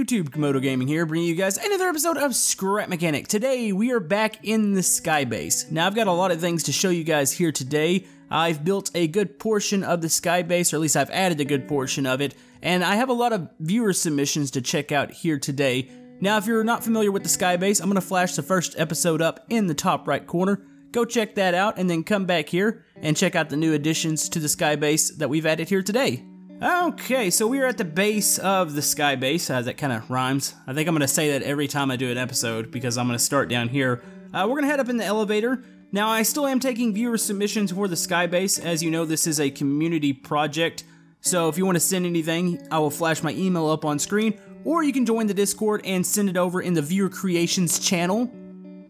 YouTube, Camodo Gaming here, bringing you guys another episode of Scrap Mechanic. Today, we are back in the Sky Base. Now, I've got a lot of things to show you guys here today. I've built a good portion of the Sky Base, or at least I've added a good portion of it, and I have a lot of viewer submissions to check out here today. Now, if you're not familiar with the Sky Base, I'm going to flash the first episode up in the top right corner. Go check that out, and then come back here and check out the new additions to the Sky Base that we've added here today. Okay, so we are at the base of the sky base. Uh, that kind of rhymes. I think I'm going to say that every time I do an episode because I'm going to start down here. Uh, we're going to head up in the elevator. Now, I still am taking viewer submissions for the sky base. As you know, this is a community project. So if you want to send anything, I will flash my email up on screen, or you can join the Discord and send it over in the Viewer Creations channel.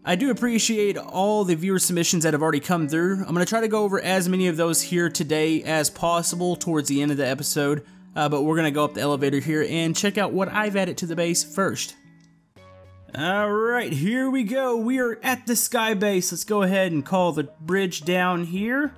I do appreciate all the viewer submissions that have already come through. I'm going to try to go over as many of those here today as possible towards the end of the episode, uh, but we're going to go up the elevator here and check out what I've added to the base first. Alright, here we go. We are at the sky base. Let's go ahead and call the bridge down here.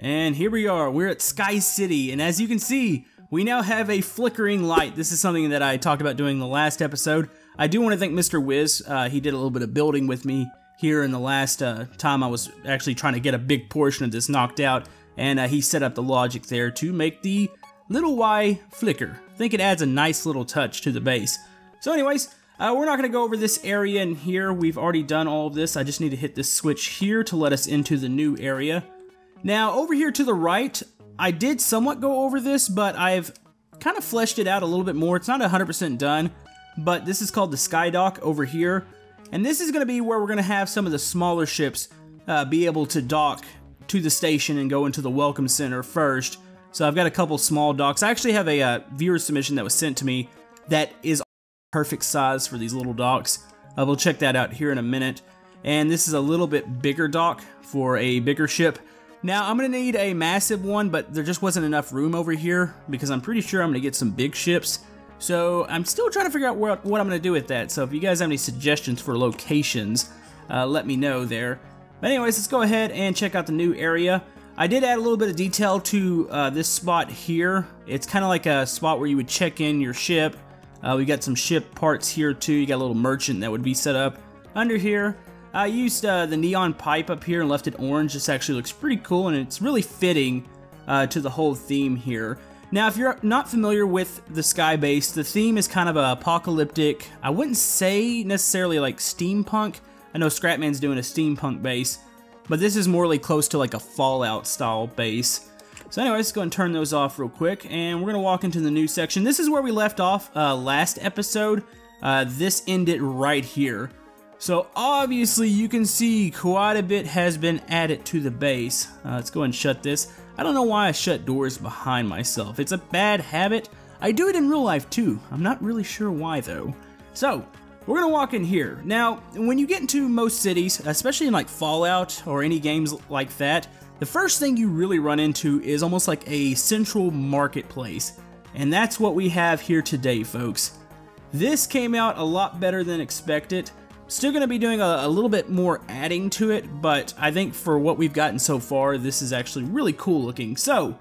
And here we are. We're at Sky City, and as you can see, we now have a flickering light. This is something that I talked about doing the last episode. I do want to thank Mr. Wiz. Uh, he did a little bit of building with me here in the last uh, time I was actually trying to get a big portion of this knocked out, and uh, he set up the logic there to make the little Y flicker. I think it adds a nice little touch to the base. So anyways, uh, we're not going to go over this area in here. We've already done all of this. I just need to hit this switch here to let us into the new area. Now, over here to the right, I did somewhat go over this, but I've kind of fleshed it out a little bit more. It's not 100% done but this is called the Sky Dock over here. And this is going to be where we're going to have some of the smaller ships uh, be able to dock to the station and go into the Welcome Center first. So I've got a couple small docks. I actually have a uh, viewer submission that was sent to me that is perfect size for these little docks. Uh, we'll check that out here in a minute. And this is a little bit bigger dock for a bigger ship. Now, I'm going to need a massive one, but there just wasn't enough room over here because I'm pretty sure I'm going to get some big ships. So I'm still trying to figure out what, what I'm going to do with that. So if you guys have any suggestions for locations, uh, let me know there. But anyways, let's go ahead and check out the new area. I did add a little bit of detail to uh, this spot here. It's kind of like a spot where you would check in your ship. Uh, we got some ship parts here too. You got a little merchant that would be set up under here. I used uh, the neon pipe up here and left it orange. This actually looks pretty cool and it's really fitting uh, to the whole theme here. Now, if you're not familiar with the Sky Base, the theme is kind of a apocalyptic. I wouldn't say necessarily like steampunk. I know Scrapman's doing a steampunk base, but this is morely close to like a Fallout style base. So anyways, let's go and turn those off real quick, and we're going to walk into the new section. This is where we left off uh, last episode. Uh, this ended right here. So obviously you can see quite a bit has been added to the base. Uh, let's go and shut this. I don't know why I shut doors behind myself. It's a bad habit. I do it in real life too. I'm not really sure why though. So, we're gonna walk in here. Now, when you get into most cities, especially in like Fallout or any games like that, the first thing you really run into is almost like a central marketplace. And that's what we have here today, folks. This came out a lot better than expected. Still going to be doing a, a, little bit more adding to it, but I think for what we've gotten so far, this is actually really cool looking. So,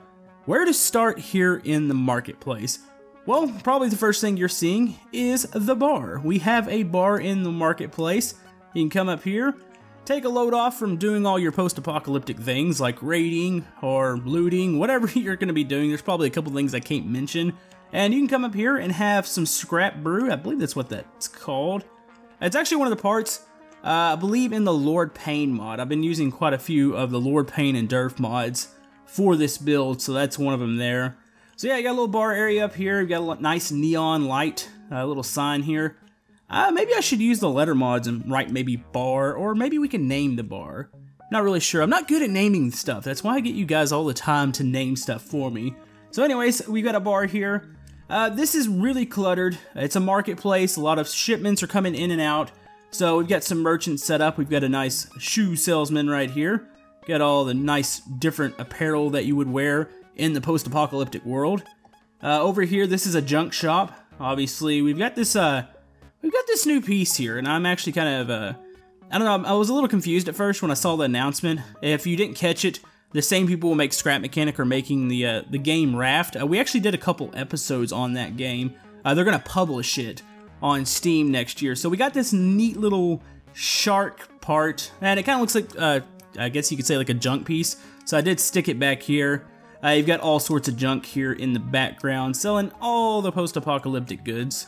where to start here in the marketplace? Well, probably the first thing you're seeing is the bar. We have a bar in the marketplace. You can come up here, take a load off from doing all your post-apocalyptic things like raiding or looting, whatever you're going to be doing. There's probably a couple things I can't mention. And you can come up here and have some scrap brew. I believe that's what that's called. It's actually one of the parts, uh, I believe in the Lord Pain mod. I've been using quite a few of the Lord Pain and Derf mods for this build, so that's one of them there. So yeah, you got a little bar area up here. You got a nice neon light, a little sign here. Uh, maybe I should use the letter mods and write maybe bar, or maybe we can name the bar. Not really sure. I'm not good at naming stuff. That's why I get you guys all the time to name stuff for me. So anyways, we got a bar here. Uh, this is really cluttered. It's a marketplace. A lot of shipments are coming in and out. So we've got some merchants set up. We've got a nice shoe salesman right here. Got all the nice different apparel that you would wear in the post-apocalyptic world. Uh, over here, this is a junk shop. Obviously, we've got this uh, we've got this new piece here, and I'm actually kind of uh, I don't know. I was a little confused at first when I saw the announcement. If you didn't catch it, the same people who make Scrap Mechanic are making the uh, the game Raft. Uh, we actually did a couple episodes on that game. uh, they're going to publish it on Steam next year. So we got this neat little shark part, and it kind of looks like, uh, I guess you could say like a junk piece. So I did stick it back here. Uh, you've got all sorts of junk here in the background, selling all the post-apocalyptic goods.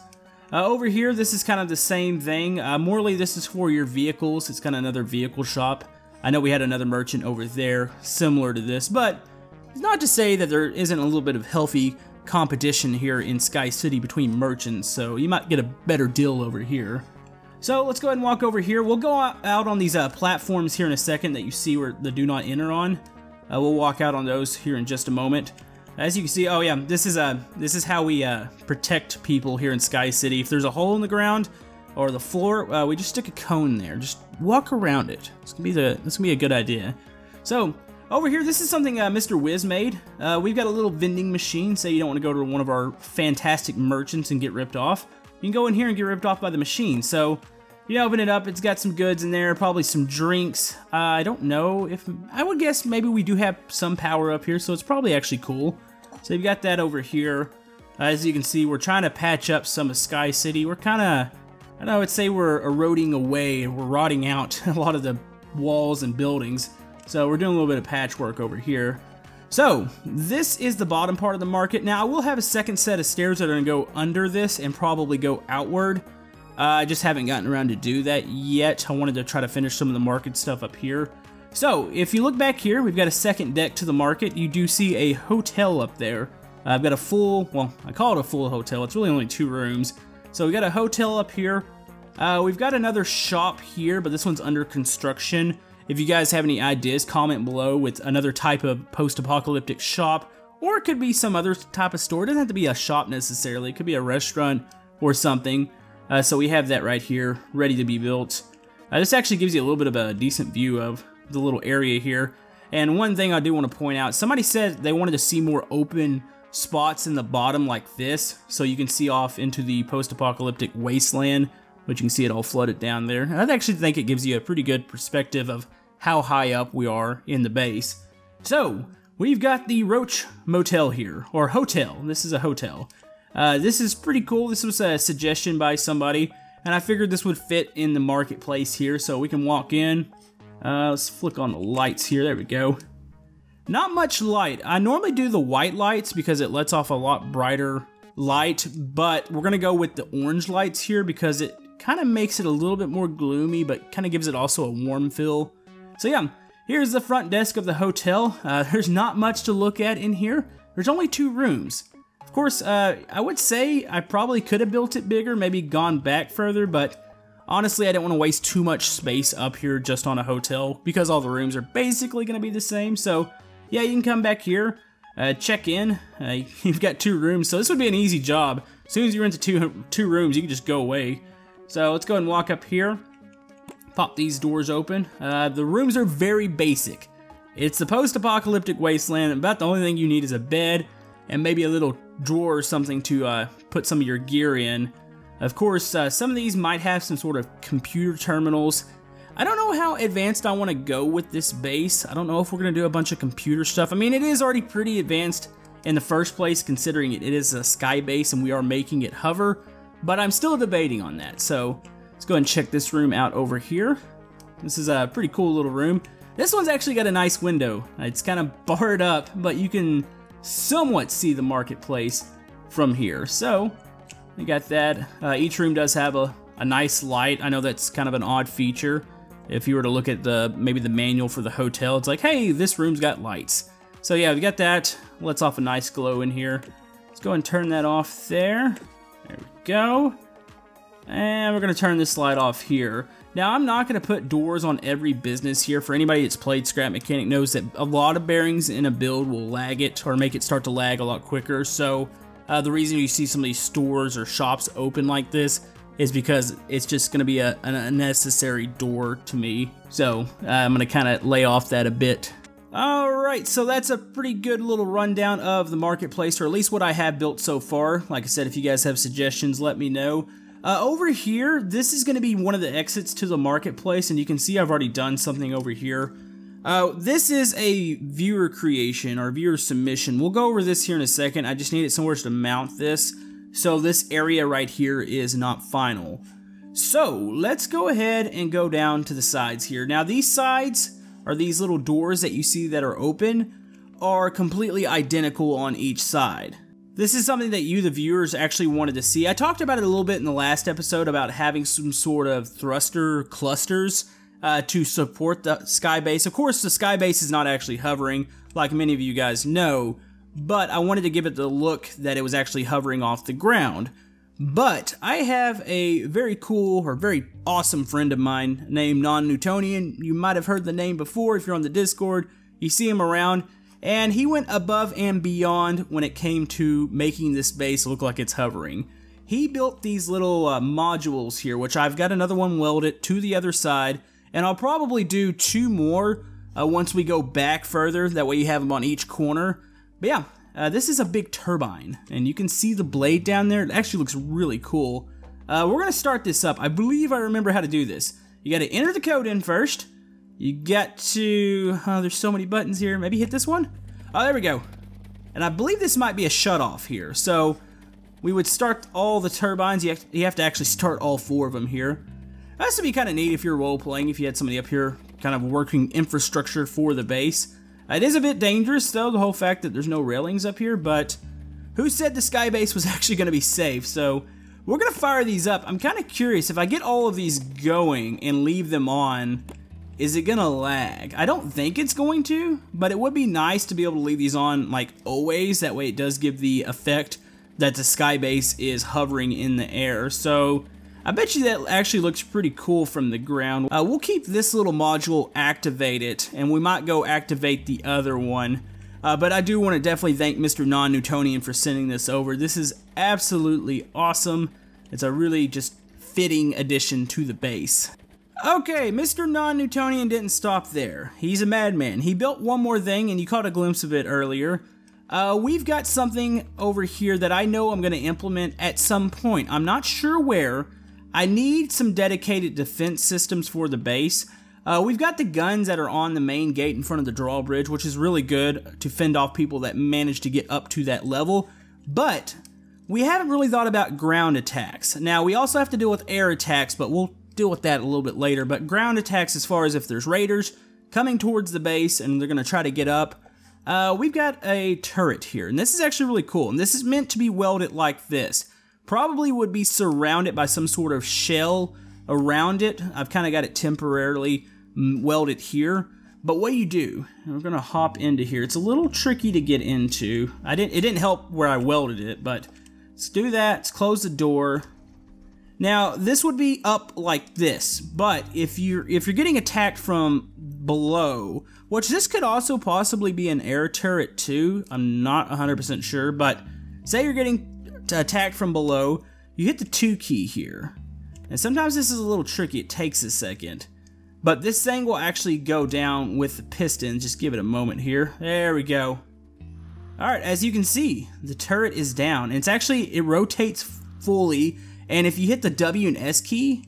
Uh, over here, this is kind of the same thing. Uh, morely, this is for your vehicles. It's kind of another vehicle shop. I know we had another merchant over there similar to this, but it's not to say that there isn't a little bit of healthy competition here in Sky City between merchants, so you might get a better deal over here. So let's go ahead and walk over here. We'll go out on these uh, platforms here in a second that you see where the do not enter on. Uh, we'll walk out on those here in just a moment. As you can see, oh yeah, this is uh, this is how we uh, protect people here in Sky City. If there's a hole in the ground or the floor, uh, we just stick a cone there. Just walk around it. This gonna be the this gonna be a good idea. So over here, this is something uh, Mr. Wiz made. Uh, we've got a little vending machine. Say you don't want to go to one of our fantastic merchants and get ripped off. You can go in here and get ripped off by the machine. So you open it up, it's got some goods in there, probably some drinks. Uh, I don't know if, I would guess maybe we do have some power up here, so it's probably actually cool. So you've got that over here. As you can see, we're trying to patch up some of Sky City. We're kind of, Know, I would say we're eroding away, we're rotting out a lot of the walls and buildings. So we're doing a little bit of patchwork over here. So, this is the bottom part of the market. Now, I will have a second set of stairs that are to go under this and probably go outward. Uh, I just haven't gotten around to do that yet. I wanted to try to finish some of the market stuff up here. So, if you look back here, we've got a second deck to the market. You do see a hotel up there. I've got a full, well, I call it a full hotel. It's really only two rooms. So we got a hotel up here. Uh, we've got another shop here, but this one's under construction. If you guys have any ideas, comment below with another type of post-apocalyptic shop, or it could be some other type of store. It doesn't have to be a shop necessarily. It could be a restaurant or something. Uh, so we have that right here, ready to be built. Uh, this actually gives you a little bit of a decent view of the little area here. And one thing I do want to point out, somebody said they wanted to see more open spots in the bottom like this, so you can see off into the post-apocalyptic wasteland, which you can see it all flooded down there. I actually think it gives you a pretty good perspective of how high up we are in the base. So, we've got the Roach Motel here, or hotel. This is a hotel. Uh, this is pretty cool. This was a suggestion by somebody, and I figured this would fit in the marketplace here, so we can walk in. Uh, let's flick on the lights here. There we go. Not much light. I normally do the white lights because it lets off a lot brighter light, but we're to go with the orange lights here because it kind of makes it a little bit more gloomy, but kind of gives it also a warm feel. So yeah, here's the front desk of the hotel. Uh, there's not much to look at in here. There's only two rooms. Of course, uh, I would say I probably could have built it bigger, maybe gone back further, but honestly, I didn't want to waste too much space up here just on a hotel because all the rooms are basically going to be the same. So, yeah, you can come back here, uh, check in. Uh, you've got two rooms, so this would be an easy job. As soon as you're into two, two rooms, you can just go away. So let's go and walk up here. Pop these doors open. Uh, the rooms are very basic. It's the post-apocalyptic wasteland. About the only thing you need is a bed and maybe a little drawer or something to uh, put some of your gear in. Of course, uh, some of these might have some sort of computer terminals. I don't know how advanced I want to go with this base. I don't know if we're going to do a bunch of computer stuff. I mean, it is already pretty advanced in the first place, considering it is a sky base and we are making it hover, but I'm still debating on that. So let's go and check this room out over here. This is a pretty cool little room. This one's actually got a nice window. It's kind of barred up, but you can somewhat see the marketplace from here. So, we got that. Uh, each room does have a, a nice light. I know that's kind of an odd feature. If you were to look at the maybe the manual for the hotel, it's like, hey, this room's got lights. So yeah, we got that. Let's off a nice glow in here. Let's go and turn that off there. There we go. And we're going to turn this light off here. Now, I'm not going to put doors on every business here. For anybody that's played Scrap Mechanic knows that a lot of bearings in a build will lag it or make it start to lag a lot quicker. So uh, the reason you see some of these stores or shops open like this is because it's just going to be a, an unnecessary door to me. So uh, I'm going to kind of lay off that a bit. Alright, so that's a pretty good little rundown of the marketplace, or at least what I have built so far. Like I said, if you guys have suggestions, let me know. Uh, over here, this is going to be one of the exits to the marketplace, and you can see I've already done something over here. Uh, this is a viewer creation or viewer submission. We'll go over this here in a second. I just needed somewhere to mount this. So this area right here is not final. So let's go ahead and go down to the sides here. Now these sides are these little doors that you see that are open are completely identical on each side. This is something that you, the viewers, actually wanted to see. I talked about it a little bit in the last episode about having some sort of thruster clusters uh, to support the sky base. Of course, the sky base is not actually hovering, like many of you guys know, but I wanted to give it the look that it was actually hovering off the ground. But I have a very cool or very awesome friend of mine named Non Newtonian. You might have heard the name before if you're on the Discord. You see him around. And he went above and beyond when it came to making this base look like it's hovering. He built these little uh, modules here, which I've got another one welded to the other side. And I'll probably do two more uh, once we go back further. That way you have them on each corner. But yeah, uh, this is a big turbine, and you can see the blade down there. It actually looks really cool. Uh, we're going to start this up. I believe I remember how to do this. You got to enter the code in first. You got to... Oh, there's so many buttons here. Maybe hit this one? Oh, there we go. And I believe this might be a shut-off here. So we would start all the turbines. You have, to, you have to actually start all four of them here. That would be kind of neat if you're role-playing, if you had somebody up here kind of working infrastructure for the base. It is a bit dangerous, though, the whole fact that there's no railings up here, but who said the sky base was actually going to be safe? So we're going to fire these up. I'm kind of curious, if I get all of these going and leave them on, is it going to lag? I don't think it's going to, but it would be nice to be able to leave these on, like, always. That way it does give the effect that the sky base is hovering in the air. So I bet you that actually looks pretty cool from the ground. Uh, we'll keep this little module activated, and we might go activate the other one. Uh, but I do want to definitely thank Mr. Non-Newtonian for sending this over. This is absolutely awesome. It's a really just fitting addition to the base. Okay, Mr. Non-Newtonian didn't stop there. He's a madman. He built one more thing, and you caught a glimpse of it earlier. Uh, we've got something over here that I know I'm going to implement at some point. I'm not sure where, I need some dedicated defense systems for the base. Uh, we've got the guns that are on the main gate in front of the drawbridge, which is really good to fend off people that manage to get up to that level. But we haven't really thought about ground attacks. Now, we also have to deal with air attacks, but we'll deal with that a little bit later. But ground attacks, as far as if there's raiders coming towards the base and they're going to try to get up, uh, we've got a turret here. And this is actually really cool. And this is meant to be welded like this probably would be surrounded by some sort of shell around it. I've kind of got it temporarily mm, welded here. But what you do, we're gonna hop into here. It's a little tricky to get into. I didn't. It didn't help where I welded it, but let's do that. Let's close the door. Now this would be up like this, but if you're if you're getting attacked from below, which this could also possibly be an air turret too. I'm not 100% sure, but say you're getting attack from below, you hit the 2 key here. And sometimes this is a little tricky, it takes a second. But this thing will actually go down with the piston. Just give it a moment here. There we go. Alright, as you can see, the turret is down. It's actually, it rotates fully. And if you hit the W and S key,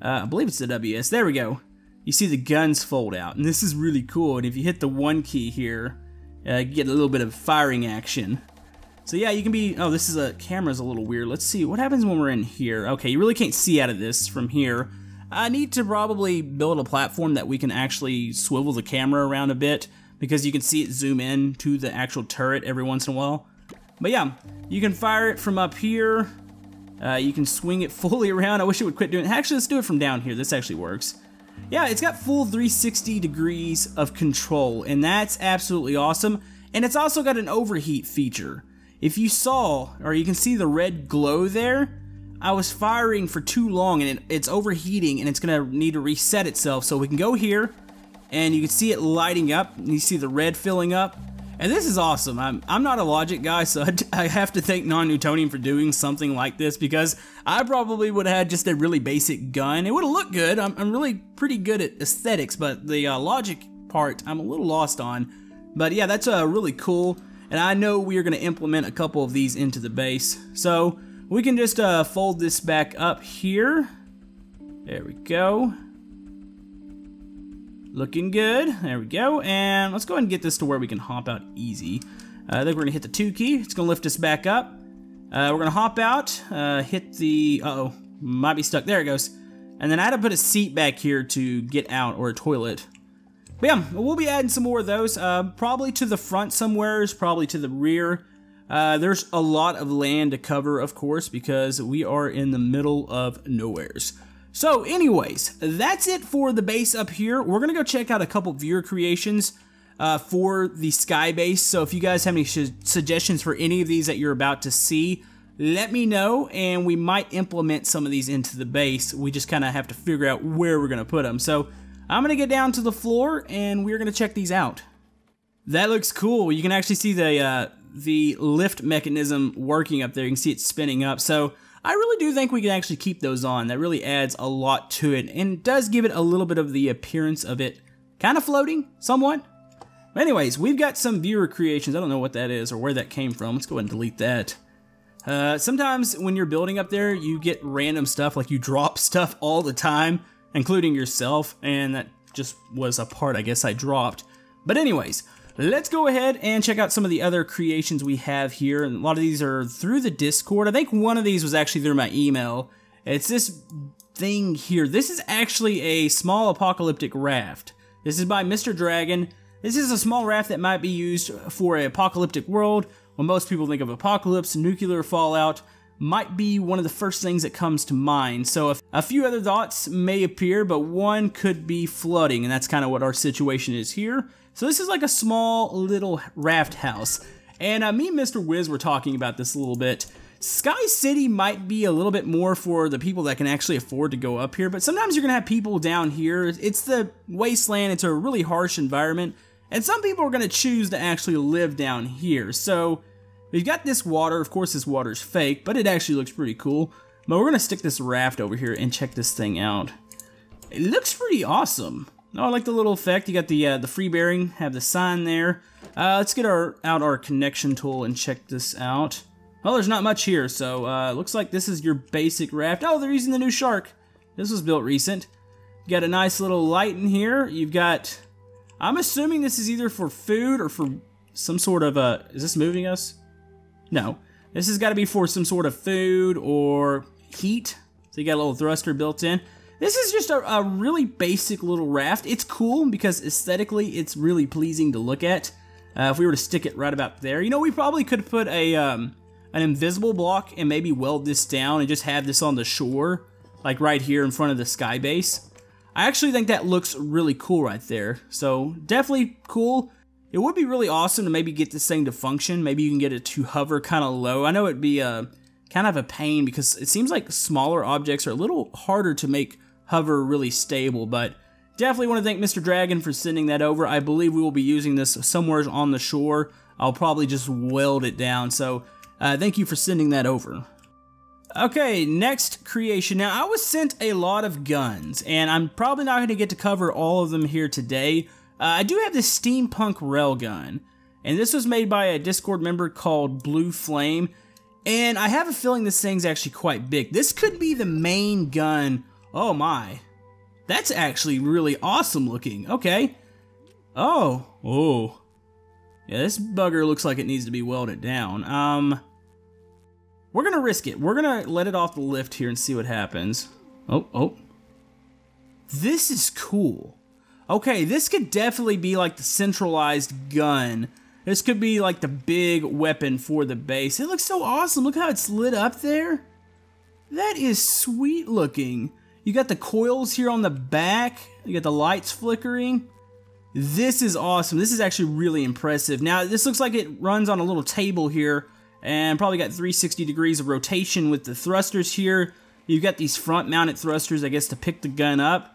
uh, I believe it's the WS, there we go. You see the guns fold out. And this is really cool. And if you hit the 1 key here, uh, you get a little bit of firing action. So yeah, you can be, oh, this is a, camera's a little weird. Let's see, what happens when we're in here? Okay, you really can't see out of this from here. I need to probably build a platform that we can actually swivel the camera around a bit because you can see it zoom in to the actual turret every once in a while. But yeah, you can fire it from up here. Uh, you can swing it fully around. I wish it would quit doing. Actually, let's do it from down here. This actually works. Yeah, it's got full 360 degrees of control, and that's absolutely awesome. And it's also got an overheat feature. If you saw, or you can see the red glow there, I was firing for too long and it, it's overheating and it's gonna need to reset itself. So we can go here and you can see it lighting up and you see the red filling up. And this is awesome. I'm, I'm not a logic guy, so I, I have to thank Non-Newtonian for doing something like this because I probably would have had just a really basic gun. It would have looked good. I'm, I'm really pretty good at aesthetics, but the uh, logic part I'm a little lost on. But yeah, that's uh, really cool. And I know we are going to implement a couple of these into the base. So we can just uh, fold this back up here. There we go. Looking good. There we go. And let's go ahead and get this to where we can hop out easy. Uh, I think we're going to hit the 2 key. It's going to lift us back up. Uh, we're gonna hop out, uh, hit the, uh oh might be stuck, there it goes. And then I had to put a seat back here to get out, or a toilet. But yeah, we'll be adding some more of those, uh, probably to the front somewheres, probably to the rear. Uh, there's a lot of land to cover, of course, because we are in the middle of nowheres. So anyways, that's it for the base up here. We're going to go check out a couple viewer creations uh, for the sky base. So if you guys have any suggestions for any of these that you're about to see, let me know and we might implement some of these into the base. We just kind of have to figure out where we're going to put them. So I'm to get down to the floor and we're to check these out. That looks cool. You can actually see the uh, the lift mechanism working up there. You can see it spinning up. So I really do think we can actually keep those on. That really adds a lot to it and does give it a little bit of the appearance of it kind of floating somewhat. Anyways, we've got some viewer creations. I don't know what that is or where that came from. Let's go ahead and delete that. Uh, sometimes when you're building up there, you get random stuff, like you drop stuff all the time, including yourself, and that just was a part I guess I dropped. But anyways, let's go ahead and check out some of the other creations we have here. And a lot of these are through the Discord. I think one of these was actually through my email. It's this thing here. This is actually a small apocalyptic raft. This is by Mr. Dragon. This is a small raft that might be used for an apocalyptic world. When most people think of apocalypse, nuclear fallout might be one of the first things that comes to mind. So a few other thoughts may appear, but one could be flooding, and that's kind of what our situation is here. So this is like a small little raft house. And uh, me and Mr. Wiz were talking about this a little bit. Sky City might be a little bit more for the people that can actually afford to go up here, but sometimes you're going to have people down here. It's the wasteland, it's a really harsh environment. And some people are going to choose to actually live down here. So we've got this water. Of course, this water's fake, but it actually looks pretty cool. But we're going to stick this raft over here and check this thing out. It looks pretty awesome. Oh, I like the little effect. You got the uh, the free bearing, have the sign there. Uh, let's get our out our connection tool and check this out. Well, there's not much here, so uh, looks like this is your basic raft. Oh, they're using the new shark. This was built recent. You got a nice little light in here. You've got I'm assuming this is either for food or for some sort of a... Is this moving us? No. This has got to be for some sort of food or heat. So you got a little thruster built in. This is just a, a really basic little raft. It's cool because aesthetically it's really pleasing to look at. Uh, if we were to stick it right about there. You know, we probably could put a um, an invisible block and maybe weld this down and just have this on the shore. Like right here in front of the sky base. I actually think that looks really cool right there. So definitely cool. It would be really awesome to maybe get this thing to function. Maybe you can get it to hover kind of low. I know it'd be a kind of a pain because it seems like smaller objects are a little harder to make hover really stable, but definitely want to thank Mr. Dragon for sending that over. I believe we will be using this somewhere on the shore. I'll probably just weld it down, so uh, thank you for sending that over. Okay, next creation. Now, I was sent a lot of guns, and I'm probably not going to get to cover all of them here today. Uh, I do have this steampunk railgun, and this was made by a Discord member called Blue Flame, and I have a feeling this thing's actually quite big. This could be the main gun. Oh my. That's actually really awesome looking. Okay. Oh. Oh. Yeah, this bugger looks like it needs to be welded down. Um... We're going to risk it. We're going to let it off the lift here and see what happens. Oh, oh. This is cool. Okay, this could definitely be like the centralized gun. This could be like the big weapon for the base. It looks so awesome. Look how it's lit up there. That is sweet looking. You got the coils here on the back. You got the lights flickering. This is awesome. This is actually really impressive. Now, this looks like it runs on a little table here and probably got 360 degrees of rotation with the thrusters here. You've got these front mounted thrusters, I guess, to pick the gun up.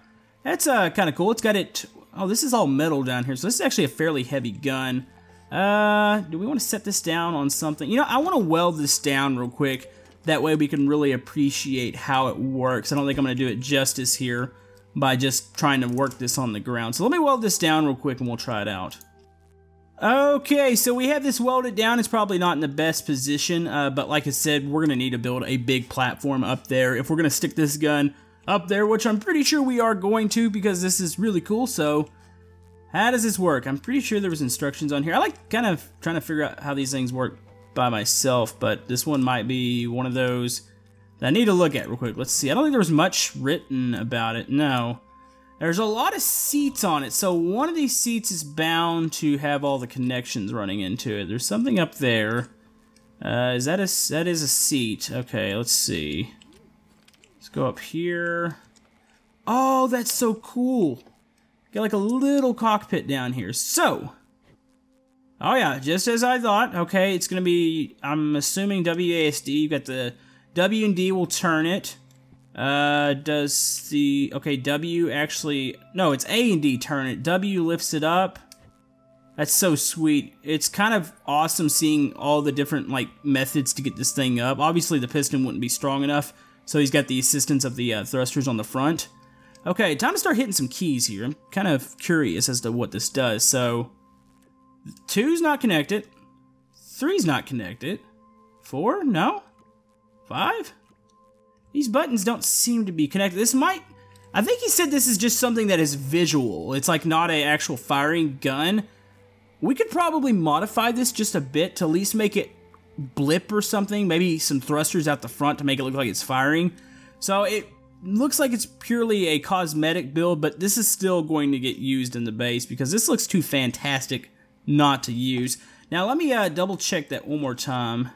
That's uh, kind of cool. It's got it... Oh, this is all metal down here, so this is actually a fairly heavy gun. Uh, do we want to set this down on something? You know, I want to weld this down real quick. That way we can really appreciate how it works. I don't think I'm going to do it justice here by just trying to work this on the ground. So let me weld this down real quick and we'll try it out. Okay, so we have this welded down. It's probably not in the best position, uh, but like I said, we're going to need to build a big platform up there if we're going to stick this gun up there, which I'm pretty sure we are going to because this is really cool. So how does this work? I'm pretty sure there was instructions on here. I like kind of trying to figure out how these things work by myself, but this one might be one of those that I need to look at real quick. Let's see. I don't think there was much written about it. No. There's a lot of seats on it, so one of these seats is bound to have all the connections running into it. There's something up there. Uh, is that a that is a seat? Okay, let's see. Let's go up here. Oh, that's so cool. Got like a little cockpit down here. So, oh yeah, just as I thought. Okay, it's gonna be. I'm assuming WASD. You got the W and D will turn it. Uh, does the okay W actually? No, it's A and D turn it. W lifts it up. That's so sweet. It's kind of awesome seeing all the different like methods to get this thing up. Obviously, the piston wouldn't be strong enough, so he's got the assistance of the uh, thrusters on the front. Okay, time to start hitting some keys here. I'm kind of curious as to what this does. So, two's not connected. Three's not connected. Four? No? Five? These buttons don't seem to be connected. This might... I think he said this is just something that is visual. It's like not a actual firing gun. We could probably modify this just a bit to at least make it blip or something. Maybe some thrusters out the front to make it look like it's firing. So it looks like it's purely a cosmetic build, but this is still going to get used in the base because this looks too fantastic not to use. Now let me uh, double check that one more time.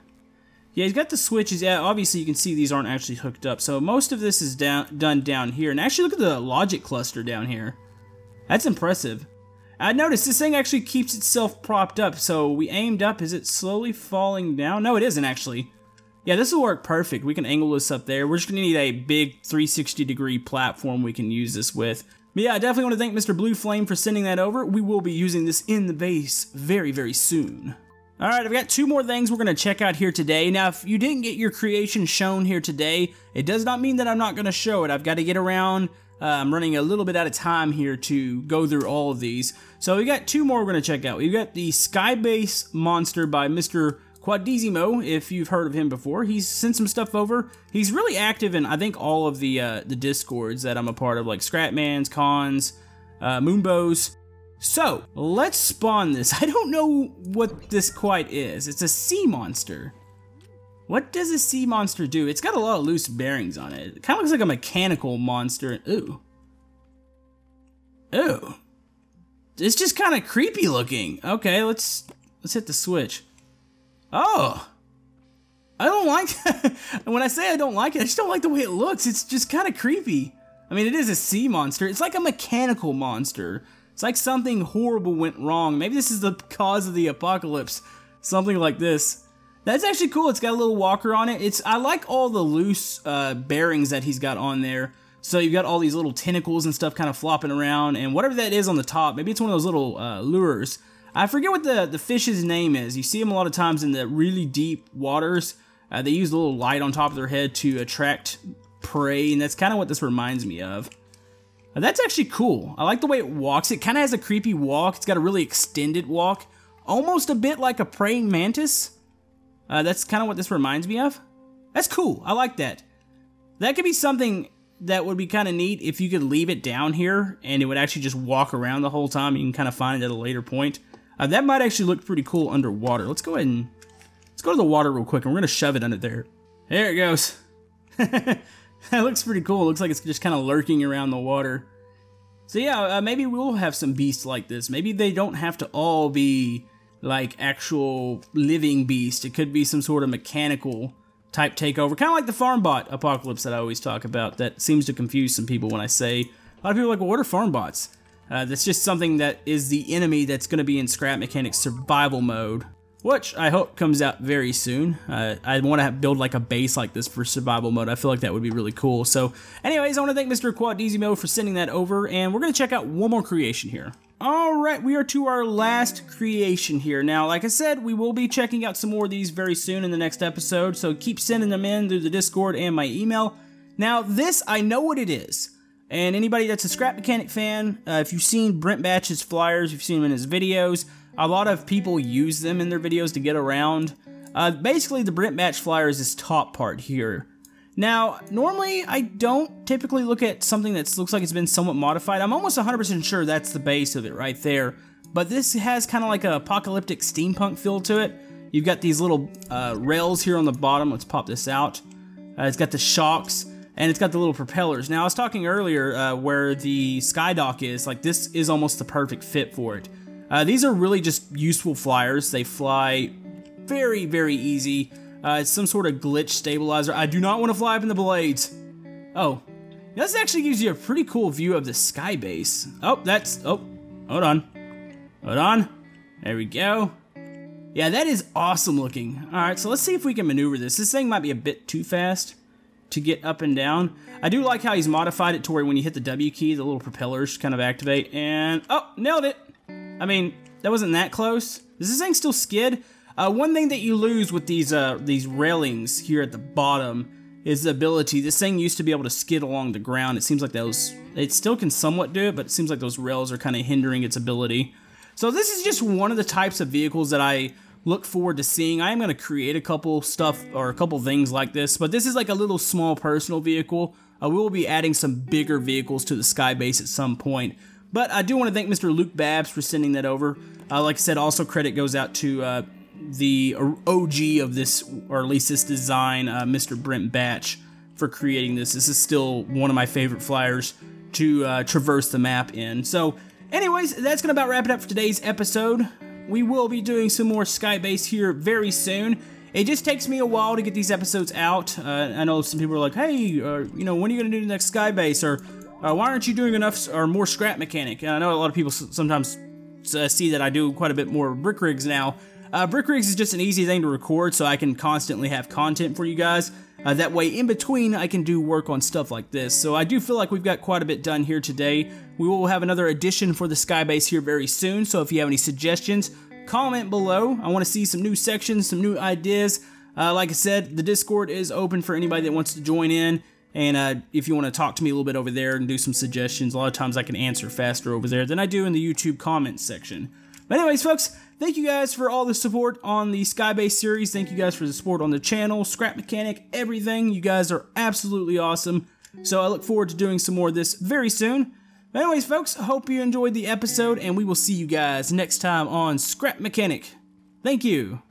Yeah, he's got the switches. Yeah, obviously you can see these aren't actually hooked up. So most of this is down, done down here. And actually look at the logic cluster down here. That's impressive. I noticed this thing actually keeps itself propped up, so we aimed up. Is it slowly falling down? No, it isn't actually. Yeah, this will work perfect. We can angle this up there. We're just to need a big 360 degree platform we can use this with. But yeah, I definitely want to thank Mr. Blue Flame for sending that over. We will be using this in the base very, very soon. Alright, I've got two more things we're going to check out here today. Now, if you didn't get your creation shown here today, it does not mean that I'm not going to show it. I've got to get around uh, I'm running a little bit out of time here to go through all of these. So we got two more we're going to check out. We've got the Skybase Monster by Mr. Quadizimo, if you've heard of him before. He's sent some stuff over. He's really active in, I think, all of the uh, the discords that I'm a part of, like Scrapman's, Cons, uh, Moonbows. So, let's spawn this. I don't know what this quite is. It's a sea monster. What does a sea monster do? It's got a lot of loose bearings on it. It kind of looks like a mechanical monster. Ooh. Ooh. It's just kind of creepy looking. Okay, let's let's hit the switch. Oh. I don't like when I say I don't like it, I just don't like the way it looks. It's just kind of creepy. I mean, it is a sea monster. It's like a mechanical monster. It's like something horrible went wrong. Maybe this is the cause of the apocalypse. Something like this. That's actually cool. It's got a little walker on it. It's I like all the loose uh, bearings that he's got on there. So you've got all these little tentacles and stuff kind of flopping around, and whatever that is on the top, maybe it's one of those little uh, lures. I forget what the, the fish's name is. You see them a lot of times in the really deep waters. Uh, they use a little light on top of their head to attract prey, and that's kind of what this reminds me of. Uh, that's actually cool. I like the way it walks. It kind of has a creepy walk. It's got a really extended walk, almost a bit like a praying mantis. Uh, that's kind of what this reminds me of. That's cool. I like that. That could be something that would be kind of neat if you could leave it down here and it would actually just walk around the whole time. You can kind of find it at a later point. Uh, that might actually look pretty cool underwater. Let's go ahead and let's go to the water real quick and we're gonna shove it under there. There it goes. that looks pretty cool. It looks like it's just kind of lurking around the water. So yeah, uh, maybe we'll have some beasts like this. Maybe they don't have to all be like actual living beast. It could be some sort of mechanical type takeover, kind of like the farm bot apocalypse that I always talk about. That seems to confuse some people when I say a lot of people are like, well, what are farm bots? Uh, that's just something that is the enemy that's going to be in Scrap Mechanics survival mode, which I hope comes out very soon. Uh, I want to build like a base like this for survival mode. I feel like that would be really cool. So, anyways, I want to thank Mr. Quadizimo for sending that over, and we're going to check out one more creation here. Alright, we are to our last creation here. Now, like I said, we will be checking out some more of these very soon in the next episode, so keep sending them in through the Discord and my email. Now, this, I know what it is. And anybody that's a Scrap Mechanic fan, uh, if you've seen Brent Batch's flyers, you've seen them in his videos, a lot of people use them in their videos to get around. Uh, basically, the Brent Batch flyer is this top part here. Now, normally I don't typically look at something that looks like it's been somewhat modified. I'm almost 100% sure that's the base of it right there. But this has kind of like an apocalyptic steampunk feel to it. You've got these little uh, rails here on the bottom. Let's pop this out. Uh, it's got the shocks and it's got the little propellers. Now I was talking earlier uh, where the Skydock is, like this is almost the perfect fit for it. Uh, these are really just useful flyers. They fly very, very easy. Uh, it's some sort of glitch stabilizer. I do not want to fly up in the blades. Oh, this actually gives you a pretty cool view of the sky base. Oh, that's, oh, hold on. Hold on. There we go. Yeah, that is awesome looking. All right, so let's see if we can maneuver this. This thing might be a bit too fast to get up and down. I do like how he's modified it to where when you hit the W key, the little propellers kind of activate. And, oh, nailed it. I mean, that wasn't that close. Does this thing still skid? Uh, one thing that you lose with these uh, these railings here at the bottom is the ability. This thing used to be able to skid along the ground. It seems like those, it still can somewhat do it, but it seems like those rails are kind of hindering its ability. So this is just one of the types of vehicles that I look forward to seeing. I am going to create a couple stuff or a couple things like this, but this is like a little small personal vehicle. Uh, we will be adding some bigger vehicles to the sky base at some point. But I do want to thank Mr. Luke Babs for sending that over. Uh, like I said, also credit goes out to uh, the OG of this, or at least this design, uh, Mr. Brent Batch, for creating this. This is still one of my favorite flyers to uh, traverse the map in. So, anyways, that's going to about wrap it up for today's episode. We will be doing some more Skybase here very soon. It just takes me a while to get these episodes out. Uh, I know some people are like, hey, uh, you know, when are you going to do the next Skybase? Or uh, why aren't you doing enough or more scrap mechanic? And I know a lot of people sometimes uh, see that I do quite a bit more brick rigs now. Uh, brick rigs is just an easy thing to record so I can constantly have content for you guys. Uh, that way, in between, I can do work on stuff like this. So I do feel like we've got quite a bit done here today. We will have another edition for the Skybase here very soon, so if you have any suggestions, comment below. I want to see some new sections, some new ideas. Uh, like I said, the Discord is open for anybody that wants to join in. And uh, if you want to talk to me a little bit over there and do some suggestions, a lot of times I can answer faster over there than I do in the YouTube comments section. But anyways, folks, thank you guys for all the support on the Skybase series. Thank you guys for the support on the channel, Scrap Mechanic, everything. You guys are absolutely awesome. So I look forward to doing some more of this very soon. But anyways, folks, hope you enjoyed the episode, and we will see you guys next time on Scrap Mechanic. Thank you.